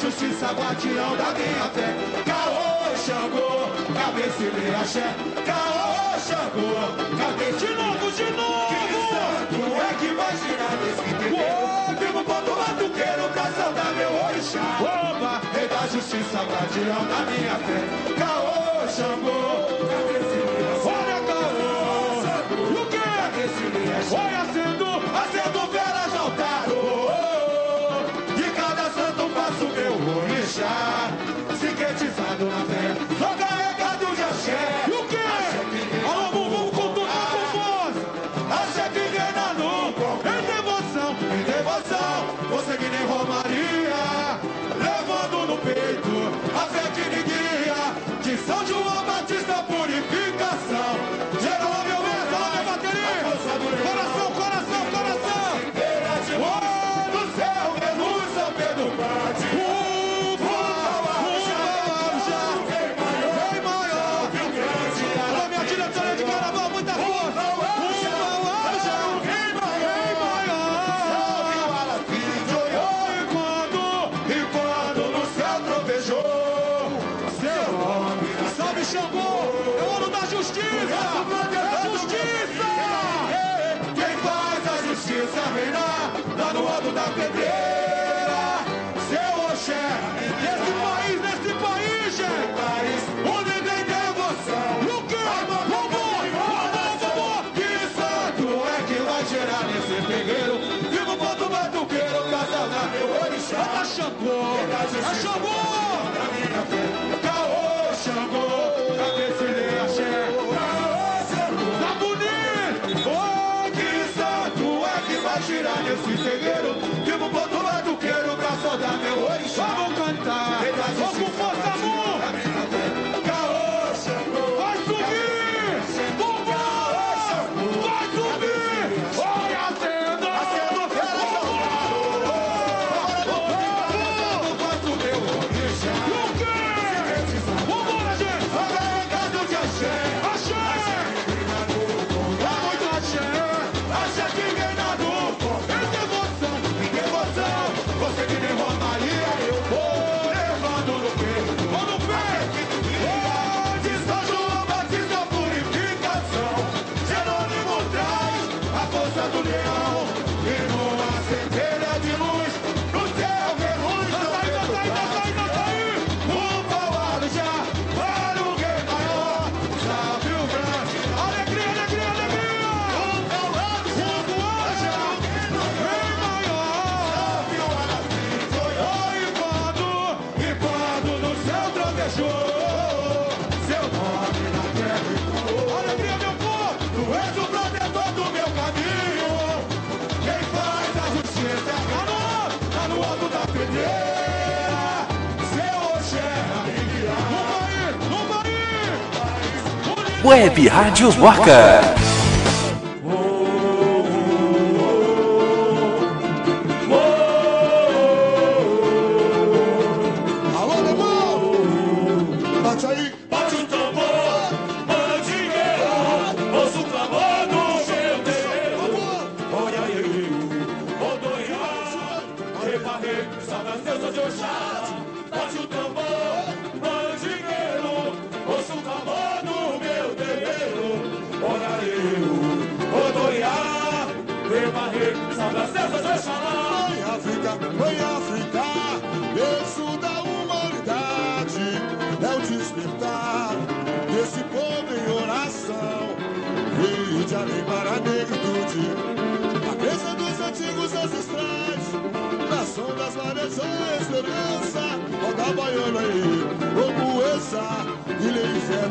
justiça, guardião da minha fé. Caô, Xangô, cabeça e meia axé. Caô, Xangô, cabeça de novo, de novo. Que santo é que vai girar desse entendeu? Vivo quanto batuqueiro pra saudar meu orixá. Oba, rei da justiça, guardião da minha fé. Caô, Xangô, cabeça e meia axé. Olha, Caô, Xangô, que é quê? Cabeça meia axé. Olha, shine. me chamou, é o ano da justiça! É, é justiça! Quem faz a justiça reinar lá no alto da pedreira? Web Rádio Boca.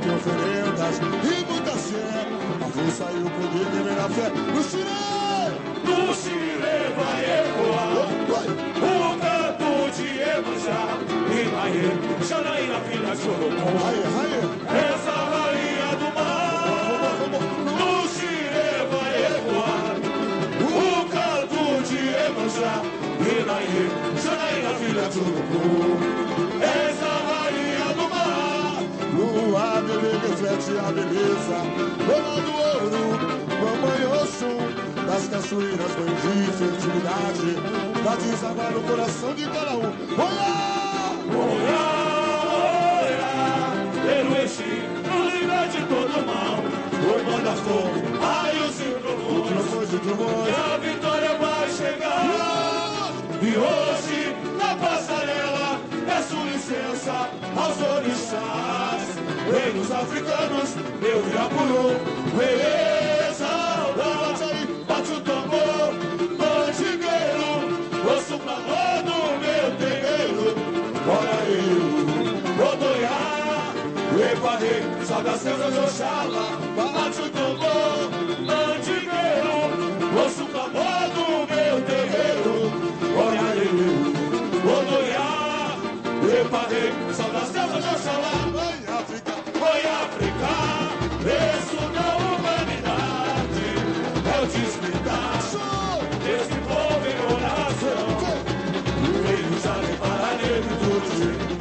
E oferendas, e muita fé, a força e o poder que vem na fé, no Chile! No Chile vai ecoar o canto de Iemanjá. E Maie, Janaína, filha de Orocó. Aê, aê! Essa rainha do mar. No Chile vai ecoar o canto de Iemanjá. E Maie, Janaína, filha de reflete a beleza Dona do ouro, mamãe Oxum Das cachoeiras, mãe de fertilidade Dá desabar no coração de cada um Olá! Olá, olá, Eruexi, nos livra de todo mal. Oi, manda fogo, raios e trovões. Trovões e E trovões a vitória vai chegar. E hoje, na passarela, peço licença aos orixás. Africanos, meu virapuru, beleza, Bate aí, Bate o tambor, bandigueiro, ouço o clamor do meu terreiro. Ora eu, Odoiá, as terras de Oxalá. Jerusalem, para never do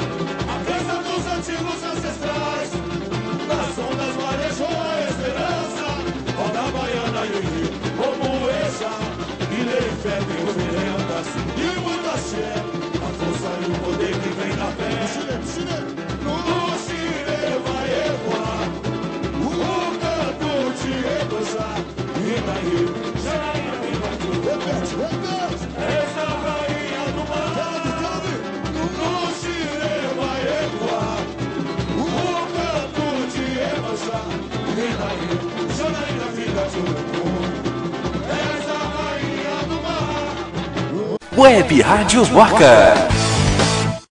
Web Rádio Waka.